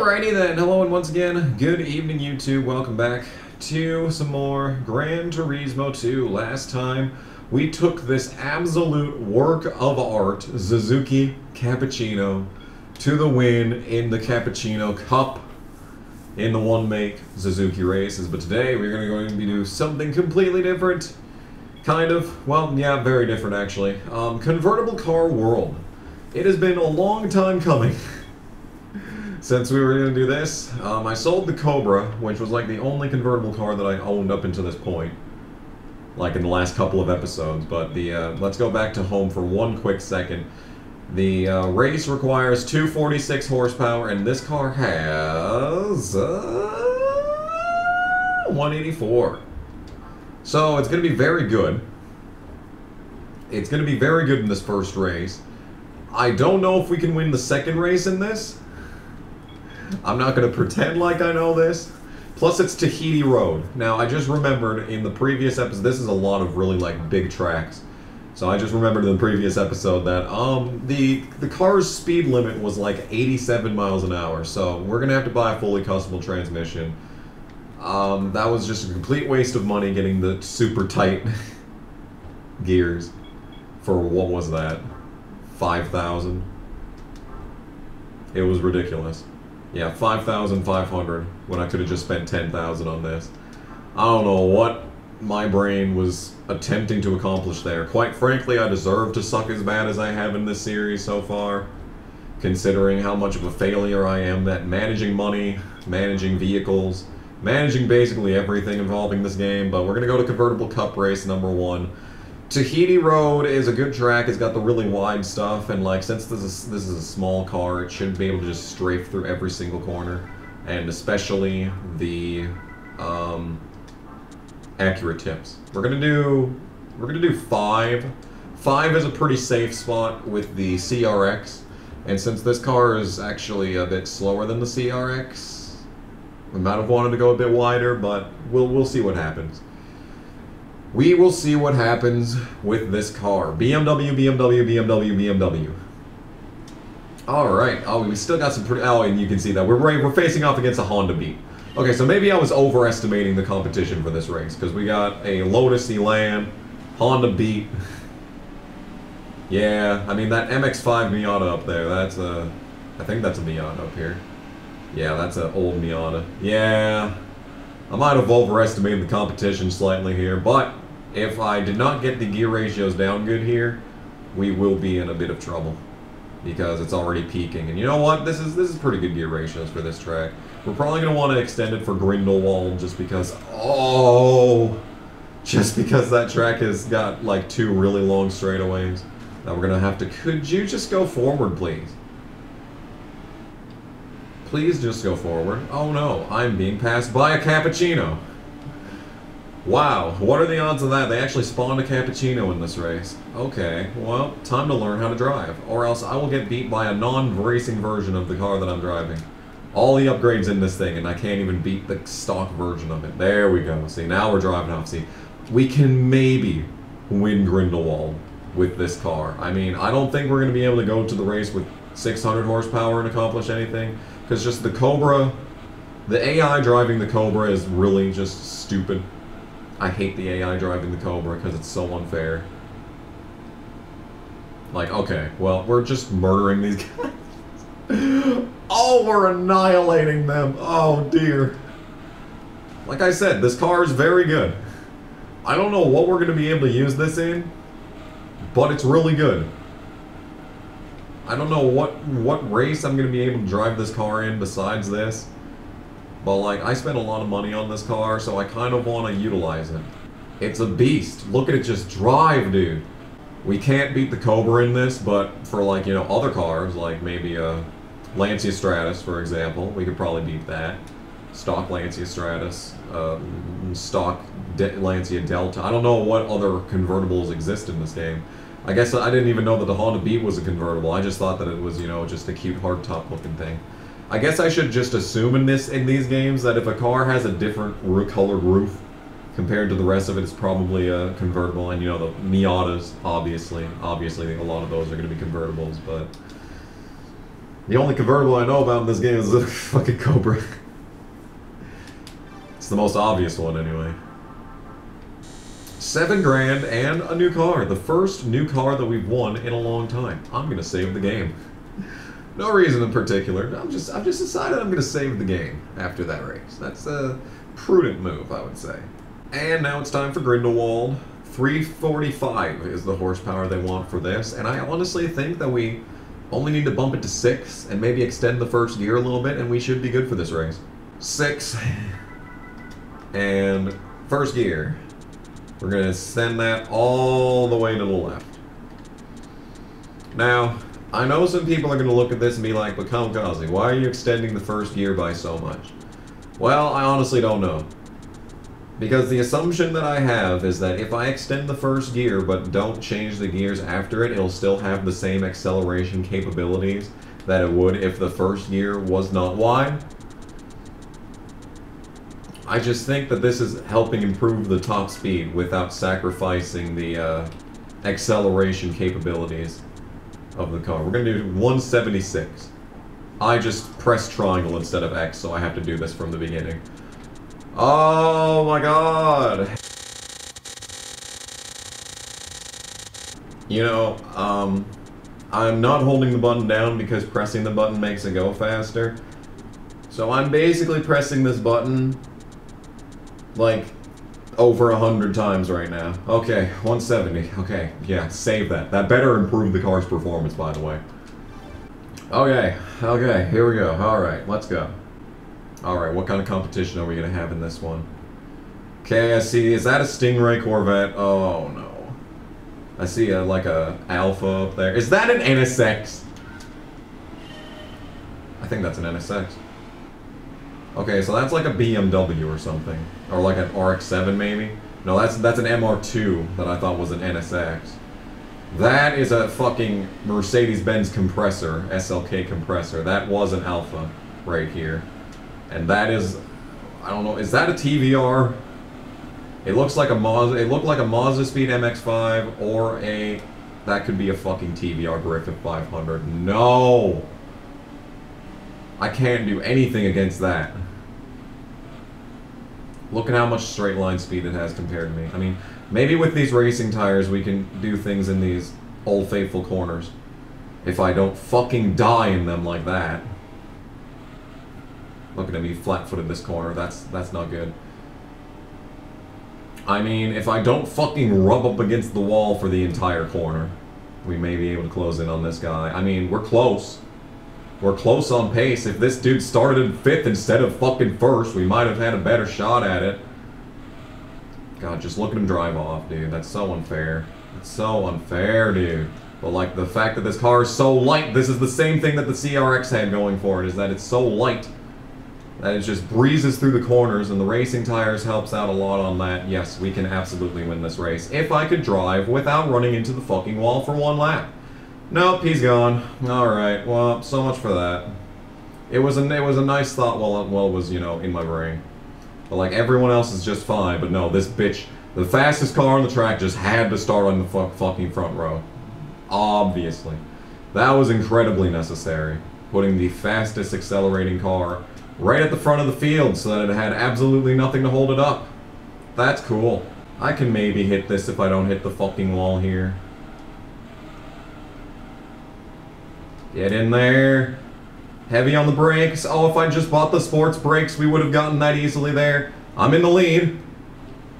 Alrighty then, hello and once again, good evening YouTube, welcome back to some more Gran Turismo 2. Last time, we took this absolute work of art, Suzuki Cappuccino, to the win in the Cappuccino Cup in the one-make Suzuki races. But today, we're going to, be doing something completely different. Kind of, well, yeah, very different actually. Um, convertible car world. It has been a long time coming. since we were going to do this. Um, I sold the Cobra, which was like the only convertible car that I owned up until this point. Like in the last couple of episodes. But the uh, let's go back to home for one quick second. The uh, race requires 246 horsepower, and this car has uh, 184. So it's going to be very good. It's going to be very good in this first race. I don't know if we can win the second race in this. I'm not going to pretend like I know this. Plus, it's Tahiti Road. Now, I just remembered in the previous episode, this is a lot of really, like, big tracks. So I just remembered in the previous episode that um, the the car's speed limit was like 87 miles an hour. So we're going to have to buy a fully customable transmission. Um, that was just a complete waste of money getting the super tight gears for, what was that, 5,000? It was ridiculous. Yeah, 5,500 when I could have just spent 10,000 on this. I don't know what my brain was attempting to accomplish there. Quite frankly, I deserve to suck as bad as I have in this series so far, considering how much of a failure I am at managing money, managing vehicles, managing basically everything involving this game, but we're going to go to Convertible Cup Race number one. Tahiti Road is a good track. It's got the really wide stuff, and like since this is this is a small car, it should be able to just strafe through every single corner, and especially the um, accurate tips. We're gonna do we're gonna do five. Five is a pretty safe spot with the CRX, and since this car is actually a bit slower than the CRX, we might have wanted to go a bit wider, but we'll we'll see what happens. We will see what happens with this car. BMW, BMW, BMW, BMW. Alright. Oh, we still got some pretty... Oh, and you can see that. We're, we're facing off against a Honda Beat. Okay, so maybe I was overestimating the competition for this race. Because we got a Lotus Elan, Honda Beat. yeah, I mean, that MX-5 Miata up there, that's a... I think that's a Miata up here. Yeah, that's an old Miata. Yeah... I might have overestimated the competition slightly here, but if I did not get the gear ratios down good here, we will be in a bit of trouble because it's already peaking. And you know what? This is this is pretty good gear ratios for this track. We're probably going to want to extend it for Grindelwald just because, oh, just because that track has got like two really long straightaways Now we're going to have to, could you just go forward, please? Please just go forward. Oh no, I'm being passed by a cappuccino. Wow, what are the odds of that? They actually spawned a cappuccino in this race. Okay, well, time to learn how to drive, or else I will get beat by a non-racing version of the car that I'm driving. All the upgrades in this thing, and I can't even beat the stock version of it. There we go. See, now we're driving off. See, we can maybe win Grindelwald with this car. I mean, I don't think we're going to be able to go to the race with 600 horsepower and accomplish anything. Because just the Cobra, the AI driving the Cobra is really just stupid. I hate the AI driving the Cobra because it's so unfair. Like, okay, well, we're just murdering these guys. oh, we're annihilating them. Oh, dear. Like I said, this car is very good. I don't know what we're going to be able to use this in, but it's really good. I don't know what what race I'm going to be able to drive this car in besides this. But like, I spent a lot of money on this car, so I kind of want to utilize it. It's a beast. Look at it just drive, dude. We can't beat the Cobra in this, but for like, you know, other cars, like maybe a Lancia Stratos, for example, we could probably beat that. Stock Lancia Stratos, uh, stock De Lancia Delta. I don't know what other convertibles exist in this game. I guess I didn't even know that the Honda Beat was a convertible. I just thought that it was, you know, just a cute hardtop looking thing. I guess I should just assume in this in these games that if a car has a different colored roof compared to the rest of it, it's probably a convertible. And you know the Miatas, obviously, obviously a lot of those are going to be convertibles. But The only convertible I know about in this game is the fucking Cobra. it's the most obvious one, anyway. Seven grand and a new car. The first new car that we've won in a long time. I'm gonna save the game. No reason in particular. I'm just I've just decided I'm gonna save the game after that race. That's a prudent move, I would say. And now it's time for Grindelwald. 345 is the horsepower they want for this, and I honestly think that we only need to bump it to 6 and maybe extend the first gear a little bit, and we should be good for this race. 6 and first gear. We're going to send that all the way to the left. Now, I know some people are going to look at this and be like, but Kamikaze, why are you extending the first gear by so much? Well, I honestly don't know. Because the assumption that I have is that if I extend the first gear but don't change the gears after it, it'll still have the same acceleration capabilities that it would if the first gear was not wide. I just think that this is helping improve the top speed without sacrificing the uh, acceleration capabilities of the car. We're going to do 176. I just press triangle instead of X, so I have to do this from the beginning. Oh my god. You know, um, I'm not holding the button down because pressing the button makes it go faster. So I'm basically pressing this button like over a hundred times right now. Okay, 170. Okay, yeah, save that. That better improve the car's performance, by the way. Okay, okay, here we go. Alright, let's go. Alright, what kind of competition are we going to have in this one? Okay, I see. Is that a Stingray Corvette? Oh, no. I see a, like a Alfa up there. Is that an NSX? I think that's an NSX. Okay, so that's like a BMW or something. Or like an RX-7 maybe? No, that's that's an MR2 that I thought was an NSX. That is a fucking Mercedes-Benz Kompressor, SLK Kompressor. That was an Alfa right here. And that is, I don't know, is that a TVR? It looks like a Mazda, it looked like a Mazda Speed MX-5 or a, that could be a fucking TVR Griffith 500. No! I can't do anything against that. Look at how much straight line speed it has compared to me. I mean, maybe with these racing tires we can do things in these old faithful corners. If I don't fucking die in them like that. Looking at me flat-footed this corner, that's that's not good. I mean, if I don't fucking rub up against the wall for the entire corner, we may be able to close in on this guy. I mean, we're close. We're close on pace. If this dude started in fifth instead of fucking first, we might have had a better shot at it. God, just look at him drive off, dude. That's so unfair. It's so unfair, dude. But like the fact that this car is so light, this is the same thing that the CRX had going for it, is that it's so light that it just breezes through the corners and the racing tires helps out a lot on that. Yes, we can absolutely win this race if I could drive without running into the fucking wall for one lap. Nope, he's gone. Alright, well, so much for that. It was a, it was a nice thought while, while it was, you know, in my brain. But like, everyone else is just fine, but no, this bitch, the fastest car on the track just had to start on the fu fucking front row. Obviously. That was incredibly necessary. Putting the fastest accelerating car right at the front of the field so that it had absolutely nothing to hold it up. That's cool. I can maybe hit this if I don't hit the fucking wall here. Get in there. Heavy on the brakes. Oh, if I just bought the sports brakes, we would have gotten that easily there. I'm in the lead.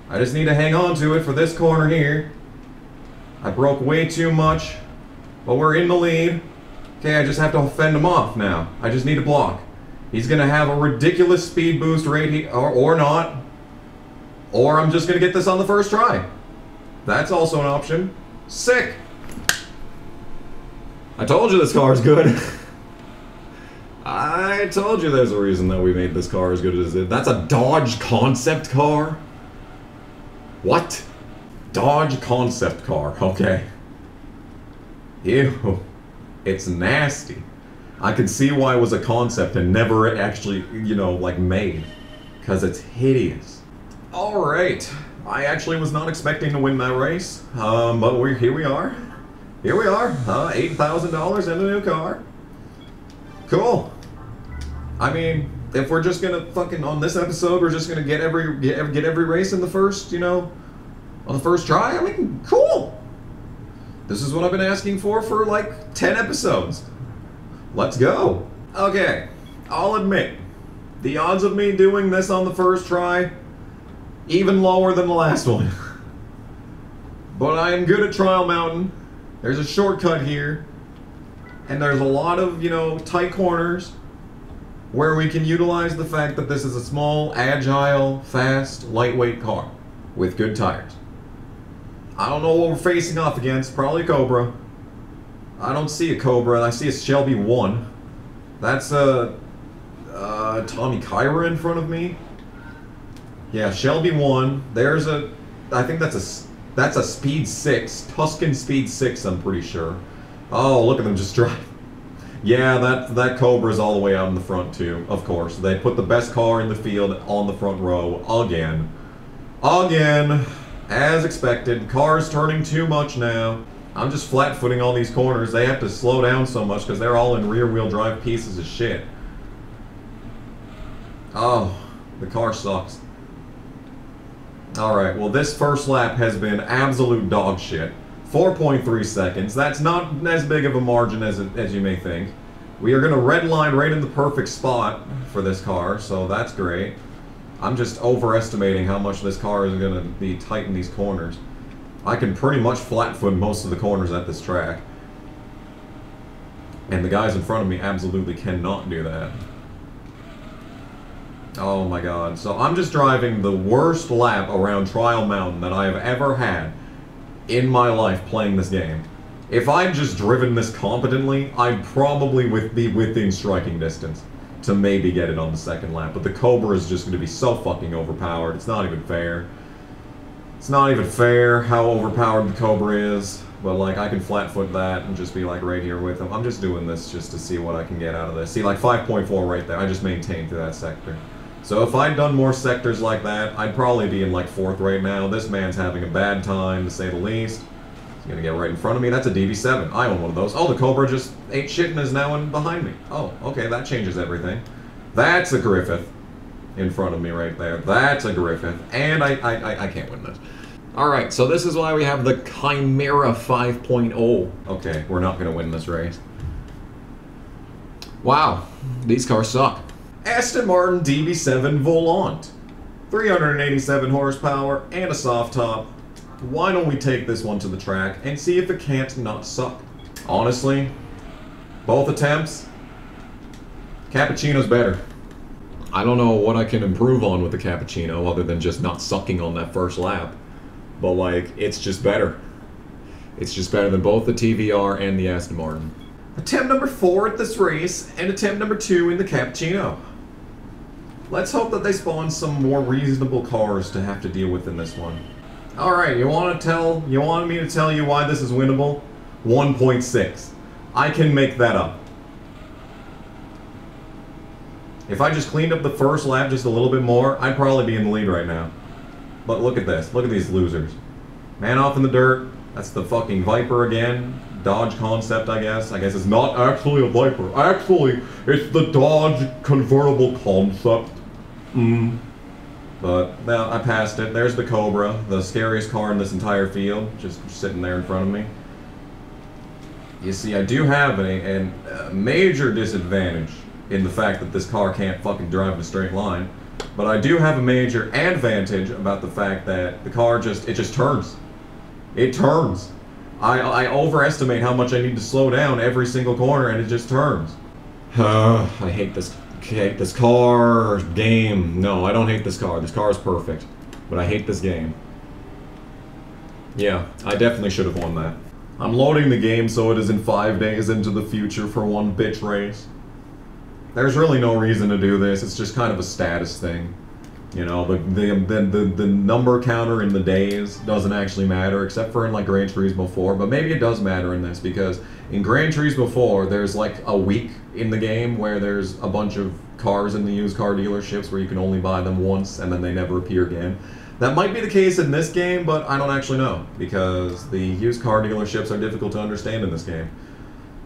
I just need to hang on to it for this corner here. I broke way too much, but we're in the lead. Okay, I just have to fend him off now. I just need to block. He's going to have a ridiculous speed boost rate, he, or, or not. Or I'm just going to get this on the first try. That's also an option. Sick! I told you this car is good. I told you there's a reason that we made this car as good as it. That's a Dodge concept car? What? Dodge concept car, okay. Ew. It's nasty. I can see why it was a concept and never actually, you know, like made. Because it's hideous. Alright. I actually was not expecting to win that race. Um, but we're, here we are. Here we are. Uh, $8,000 in a new car. Cool. I mean, if we're just gonna fucking on this episode, we're just gonna get every get, get every race in the first, you know, on the first try. I mean, cool. This is what I've been asking for for like ten episodes. Let's go. Okay, I'll admit, the odds of me doing this on the first try, even lower than the last one. but I am good at Trial Mountain. There's a shortcut here, and there's a lot of, you know, tight corners where we can utilize the fact that this is a small, agile, fast, lightweight car with good tires. I don't know what we're facing off against. Probably Cobra. I don't see a Cobra. I see a Shelby 1. That's a uh, Tommykaira in front of me. Yeah, Shelby 1. There's a... I think that's a... That's a Speed 6. Tuscan Speed 6, I'm pretty sure. Oh, look at them just drive. Yeah, that that Cobra's all the way out in the front too, of course. They put the best car in the field on the front row again. Again. As expected. Cars turning too much now. I'm just flat-footing all these corners. They have to slow down so much because they're all in rear-wheel drive pieces of shit. Oh, the car sucks. Alright, well this first lap has been absolute dog shit. 4.3 seconds. That's not as big of a margin as, it, as you may think. We are going to red line right in the perfect spot for this car, so that's great. I'm just overestimating how much this car is going to be tight in these corners. I can pretty much flat foot most of the corners at this track. And the guys in front of me absolutely cannot do that. Oh my god. So I'm just driving the worst lap around Trial Mountain that I have ever had in my life playing this game. If I'd just driven this competently, I'd probably with, be within striking distance to maybe get it on the second lap. But the Cobra is just going to be so fucking overpowered. It's not even fair. It's not even fair how overpowered the Cobra is. But, like, I can flat-foot that and just be, like, right here with him. I'm just doing this just to see what I can get out of this. See, like, 5.4 right there. I just maintained through that sector. So if I'd done more sectors like that, I'd probably be in, like, fourth right now. This man's having a bad time, to say the least. He's gonna get right in front of me. That's a DB7. I own one of those. Oh, the Cobra just ate shit and is now in behind me. Oh, okay, that changes everything. That's a Griffith in front of me right there. That's a Griffith. And I, I, I can't win this. Alright, so this is why we have the Chimaera 5.0. Okay, we're not to win this race. Wow, these cars suck. Aston Martin DB7 Volant. 387 horsepower and a soft top. Why don't we take this one to the track and see if it can't not suck? Honestly, both attempts, Cappuccino's better. I don't know what I can improve on with the Cappuccino other than just not sucking on that first lap. But, like, it's just better. It's just better than both the TVR and the Aston Martin. Attempt number four at this race, and attempt number two in the Cappuccino. Let's hope that they spawn some more reasonable cars to have to deal with in this one. Alright, you want to tell, you want me to tell you why this is winnable? 1.6. I can make that up. If I just cleaned up the first lap just a little bit more, I'd probably be in the lead right now. But look at this. Look at these losers. Man off in the dirt. That's the fucking Viper again. Dodge concept, I guess. I guess it's not actually a Viper. Actually, it's the Dodge convertible concept. Mm. But, well, I passed it. There's the Cobra, the scariest car in this entire field, just sitting there in front of me. You see, I do have a, a major disadvantage in the fact that this car can't fucking drive in a straight line. But I do have a major advantage about the fact that the car just, it just turns. It turns. I, I overestimate how much I need to slow down every single corner and it just turns. I hate this, hate this car, game. No, I don't hate this car. This car is perfect. But I hate this game. Yeah, I definitely should have won that. I'm loading the game so it is in five days into the future for one bitch race. There's really no reason to do this, it's just kind of a status thing. You know, the, the, the, the, number counter in the days doesn't actually matter, except for in like Gran Turismo 4, but maybe it does matter in this, because in Gran Turismo 4, there's like a week in the game where there's a bunch of cars in the used car dealerships where you can only buy them once and then they never appear again. That might be the case in this game, but I don't actually know, because the used car dealerships are difficult to understand in this game.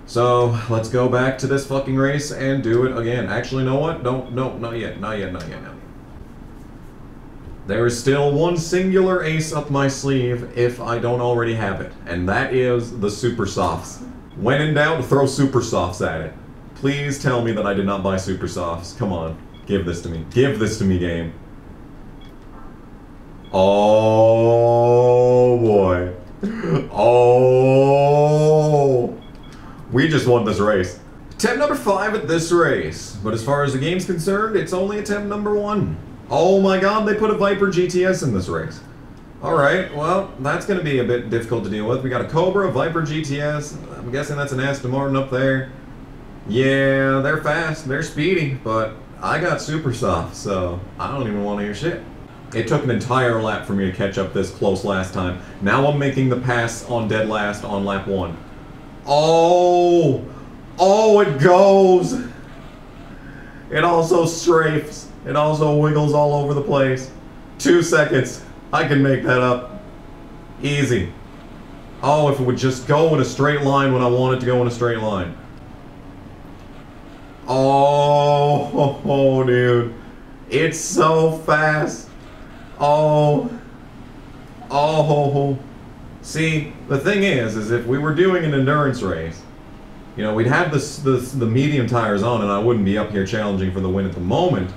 So let's go back to this fucking race and do it again. Actually, know what? No, no, not yet, not yet, not yet, no. There is still one singular ace up my sleeve if I don't already have it, and that is the Super Softs. When in doubt, throw Super Softs at it. Please tell me that I did not buy Super Softs. Come on, give this to me. Give this to me, game. Oh boy. Oh. We just won this race. Attempt number five at this race. But as far as the game's concerned, it's only attempt number one. Oh my god, they put a Viper GTS in this race. Alright, well, that's going to be a bit difficult to deal with. We got a Cobra, Viper GTS. I'm guessing that's an Aston Martin up there. Yeah, they're fast, they're speedy, but I got super soft, so I don't even want to hear shit. It took an entire lap for me to catch up this close last time. Now I'm making the pass on dead last on lap one. Oh! Oh, it goes! It also strafes. It also wiggles all over the place. Two seconds. I can make that up. Easy. Oh, if it would just go in a straight line when I want it to go in a straight line. Oh, oh, dude. It's so fast. Oh. Oh. See, the thing is, is if we were doing an endurance race, you know, we'd have this, this, the medium tires on and I wouldn't be up here challenging for the win at the moment.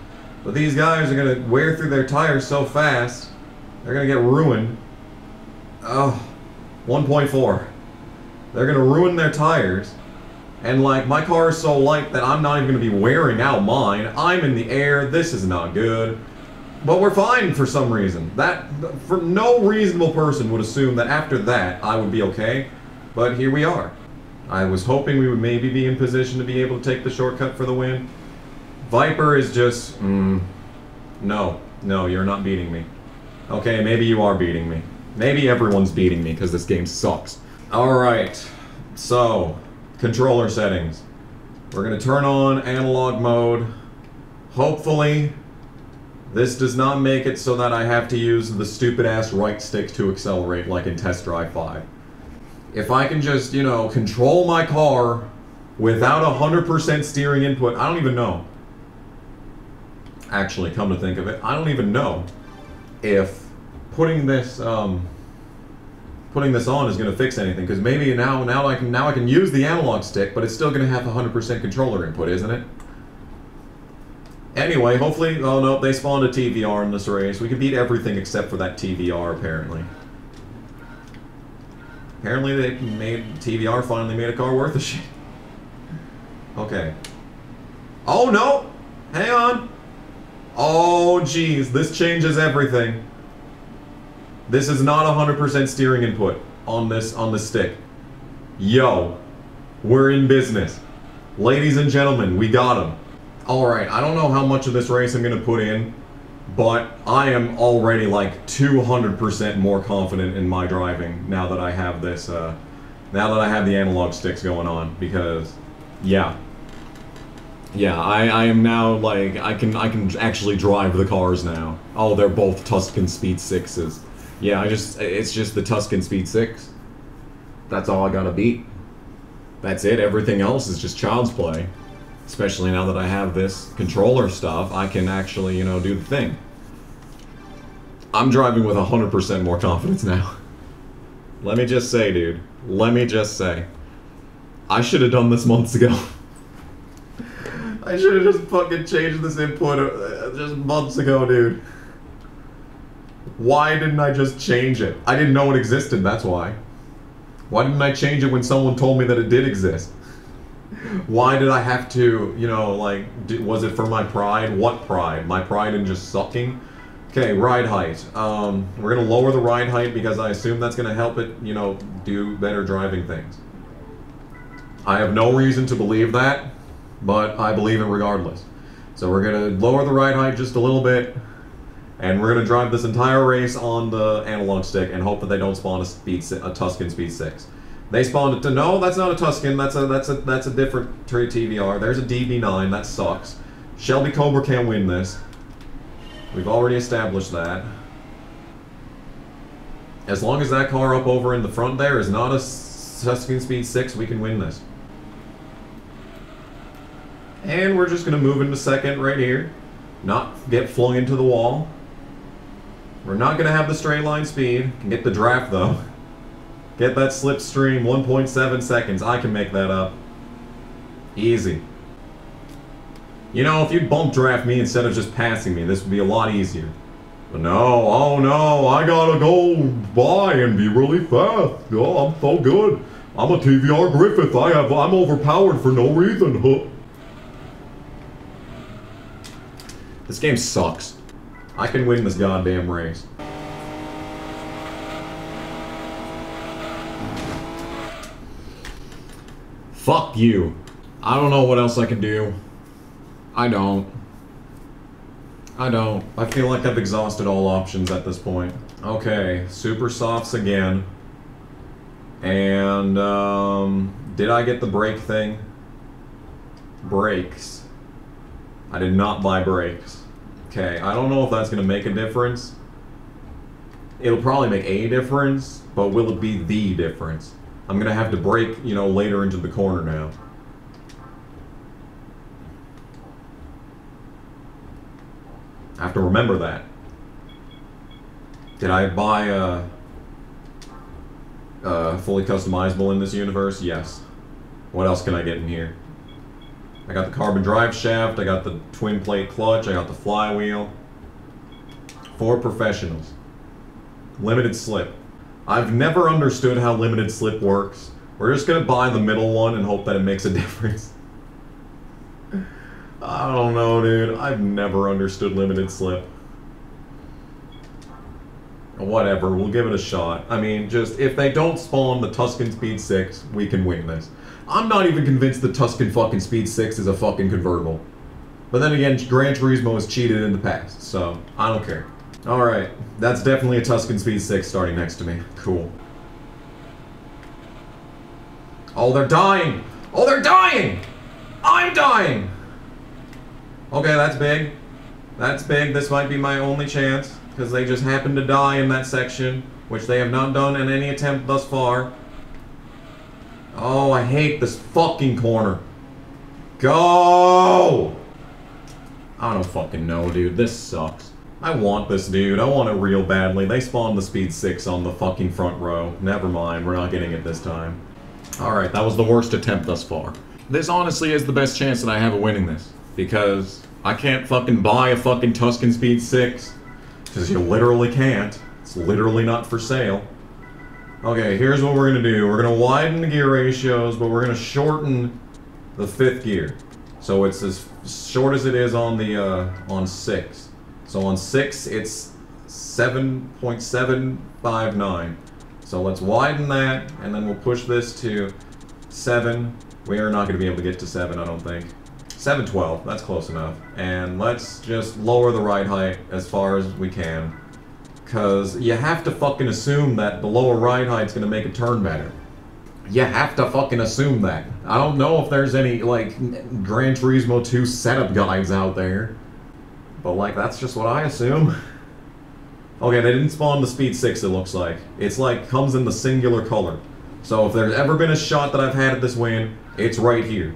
But these guys are going to wear through their tires so fast, they're going to get ruined. Oh, 1.4. They're going to ruin their tires. And like, my car is so light that I'm not even going to be wearing out mine. I'm in the air. This is not good. But we're fine for some reason. That, for no reasonable person would assume that after that, I would be okay. But here we are. I was hoping we would maybe be in position to be able to take the shortcut for the win. Viper is just, mm, no, no, you're not beating me. Okay, maybe you are beating me. Maybe everyone's beating me because this game sucks. Alright, so, controller settings. We're to turn on analog mode. Hopefully, this does not make it so that I have to use the stupid ass right stick to accelerate like in Test Drive 5. If I can just, you know, control my car without 100% steering input, I don't even know actually, come to think of it, I don't even know if putting this um, putting this on is going to fix anything because maybe now now I can now I can use the analog stick, but it's still going to have 100% controller input, isn't it? Anyway, hopefully, oh no, they spawned a TVR in this race. We can beat everything except for that TVR, apparently. Apparently they made, TVR finally made a car worth a shit. Okay. Oh no! Hang on! Oh, geez, this changes everything. This is not 100% steering input on this on the stick. Yo, we're in business. Ladies and gentlemen, we got him. Alright, I don't know how much of this race I'm going to put in, but I am already like 200% more confident in my driving now that I have this, uh, now that I have the analog sticks going on, because, yeah, yeah, I, I am now like I can I can actually drive the cars now. Oh, they're both Tuscan Speed Sixes. Yeah, I just it's just the Tuscan Speed Six. That's all I gotta beat. That's it. Everything else is just child's play. Especially now that I have this controller stuff, I can actually you know do the thing. I'm driving with 100% more confidence now. Let me just say, dude. Let me just say. I should have done this months ago. I should have just fucking changed this input uh, just months ago, dude. Why didn't I just change it? I didn't know it existed, that's why. Why didn't I change it when someone told me that it did exist? Why did I have to, you know, like, was it for my pride? What pride? My pride in just sucking? Okay, ride height. Um, we're gonna lower the ride height because I assume that's gonna help it, you know, do better driving things. I have no reason to believe that but I believe it regardless. So we're going to lower the ride height just a little bit, and we're going to drive this entire race on the analog stick and hope that they don't spawn a speed a Tuscan Speed 6. They spawned it to no, that's not a Tuscan. That's a that's a that's a different TVR. There's a DB9. That sucks. Shelby Cobra can't win this. We've already established that. As long as that car up over in the front there is not a Tuscan Speed 6, we can win this. And we're just going to move into second right here. Not get flung into the wall. We're not going to have the straight line speed. Can get the draft, though. Get that slipstream, 1.7 seconds. I can make that up. Easy. You know, if you'd bump draft me instead of just passing me, this would be a lot easier. But no, oh no, I gotta go by and be really fast. Oh, I'm so good. I'm a TVR Griffith. I have, I'm overpowered for no reason. This game sucks. I can win this goddamn race. Fuck you. I don't know what else I can do. I don't. I don't. I feel like I've exhausted all options at this point. Okay, super softs again. And, um, did I get the brake thing? Brakes. I did not buy brakes. Okay, I don't know if that's going to make a difference. It'll probably make a difference, but will it be the difference? I'm going to have to brake, you know, later into the corner now. I have to remember that. Did I buy a, a fully customizable in this universe? Yes. What else can I get in here? I got the carbon drive shaft, I got the twin plate clutch, I got the flywheel. For professionals. Limited slip. I've never understood how limited slip works. We're just gonna buy the middle one and hope that it makes a difference. I don't know, dude. I've never understood limited slip. Whatever, we'll give it a shot. I mean, just, if they don't spawn the Tuscan Speed 6, we can win this. I'm not even convinced the Tuscan fucking Speed 6 is a fucking convertible. But then again, Gran Turismo has cheated in the past, so I don't care. Alright, that's definitely a Tuscan Speed 6 starting next to me. Cool. Oh, they're dying! Oh, they're dying! I'm dying! Okay, that's big. That's big. This might be my only chance, because they just happened to die in that section, which they have not done in any attempt thus far. Oh, I hate this fucking corner. Go! I don't fucking know, dude. This sucks. I want this dude. I want it real badly. They spawned the speed 6 on the fucking front row. Never mind, we're not getting it this time. Alright, that was the worst attempt thus far. This honestly is the best chance that I have of winning this because I can't fucking buy a fucking Tuscan Speed 6. Because you literally can't. It's literally not for sale. Okay, here's what we're gonna do. We're gonna widen the gear ratios, but we're gonna shorten the fifth gear. So it's as short as it is on the, uh, on 6. So on 6, it's 7.759. So let's widen that, and then we'll push this to 7. We are not going to be able to get to 7, I don't think. 712, that's close enough. And let's just lower the ride height as far as we can. Because you have to fucking assume that the lower ride height's going to make a turn better. You have to fucking assume that. I don't know if there's any, like, Gran Turismo 2 setup guides out there. But, like, that's just what I assume. Okay, they didn't spawn the Speed 6, it looks like. It's, like, comes in the singular color. So if there's ever been a shot that I've had at this win, it's right here.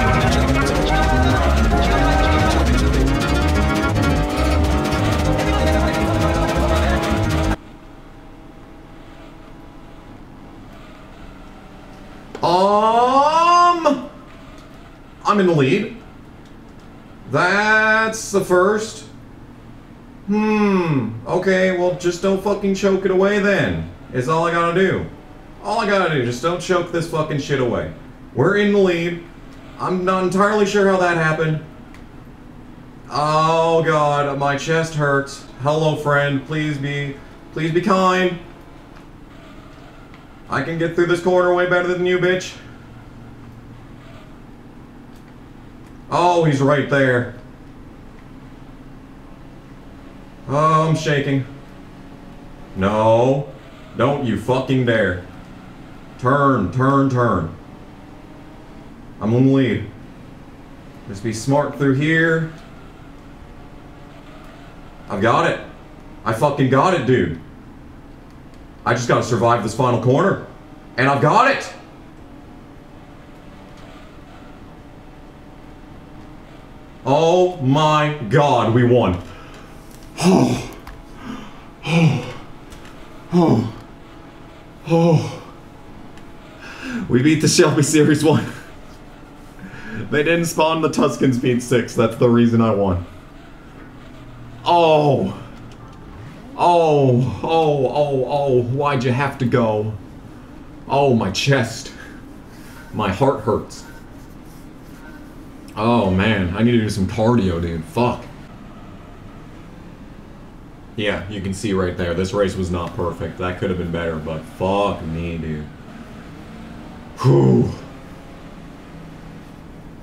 lead. That's the first. Hmm. Okay, well, just don't fucking choke it away then. Is all I gotta do. All I gotta do, just don't choke this fucking shit away. We're in the lead. I'm not entirely sure how that happened. Oh god, my chest hurts. Hello, friend. Please be, please be kind. I can get through this corner way better than you, bitch. Oh, he's right there. Oh, I'm shaking. No. Don't you fucking dare. Turn, turn, turn. I'm on the lead. Just be smart through here. I've got it. I fucking got it, dude. I just gotta survive this final corner. And I've got it! Oh my god, we won. Oh. Oh. Oh. Oh. We beat the Shelby Series 1. they didn't spawn the Tuscan Speed 6, that's the reason I won. Oh. Oh, oh, oh, oh, why'd you have to go? Oh, my chest. My heart hurts. Oh man, I need to do some cardio, dude. Fuck. Yeah, you can see right there, this race was not perfect. That could have been better, but fuck me, dude. Whew.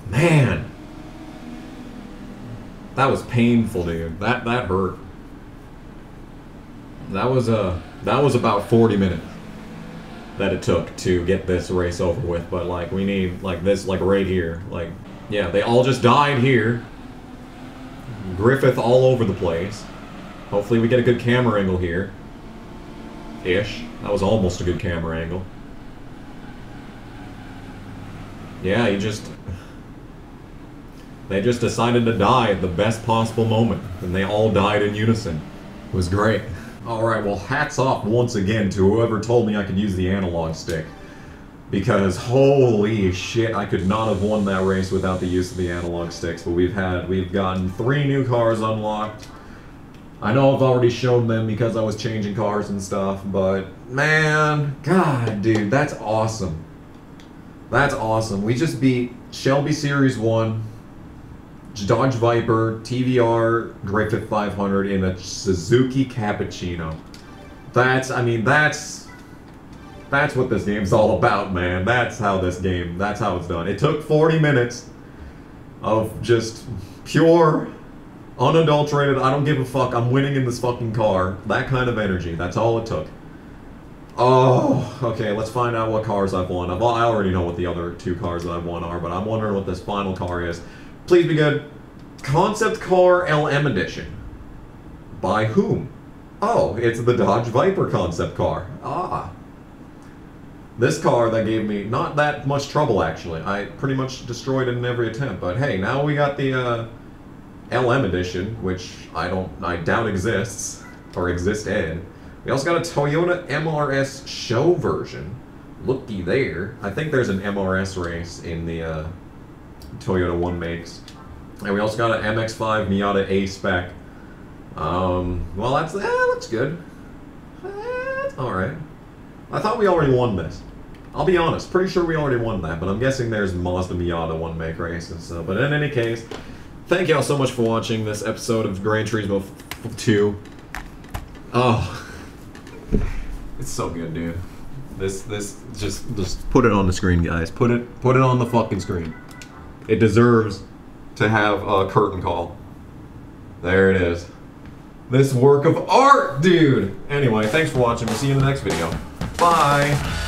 Man. That was painful, dude. That that hurt. That was uh that was about 40 minutes that it took to get this race over with, but like we need like this like right here. Like yeah, they all just died here. Griffith all over the place. Hopefully we get a good camera angle here. Ish. That was almost a good camera angle. Yeah, he just... They just decided to die at the best possible moment. And they all died in unison. It was great. Alright, well hats off once again to whoever told me I could use the analog stick. Because holy shit, I could not have won that race without the use of the analog sticks. But we've had, we've gotten three new cars unlocked. I know I've already shown them because I was changing cars and stuff, but man, god dude, that's awesome. That's awesome. We just beat Shelby Series 1, Dodge Viper, TVR, Griffith 500 in a Suzuki Cappuccino. That's, I mean, that's, that's what this game's all about, man. That's how this game, that's how it's done. It took 40 minutes of just pure Unadulterated, I don't give a fuck, I'm winning in this fucking car. That kind of energy, that's all it took. Oh, okay, let's find out what cars I've won. I've, I already know what the other two cars that I've won are, but I'm wondering what this final car is. Please be good. Concept Car LM Edition. By whom? Oh, it's the Dodge Viper concept car. Ah. This car that gave me not that much trouble, actually. I pretty much destroyed it in every attempt, but hey, now we got the, uh, LM edition, which I don't, I doubt exists, or existed. We also got a Toyota MRS show version. Looky there. I think there's an MRS race in the uh, Toyota 1 makes. And we also got an MX-5 Miata A-Spec. Um, well, that's, that looks good. That's alright. I thought we already won this. I'll be honest, pretty sure we already won that, but I'm guessing there's Mazda Miata 1 make races. But in any case, Thank y'all so much for watching this episode of Gran Turismo 2. Oh. It's so good, dude. This, this, just, just put it on the screen, guys. Put it, put it on the fucking screen. It deserves to have a curtain call. There it is. This work of art, dude! Anyway, thanks for watching. We'll see you in the next video. Bye!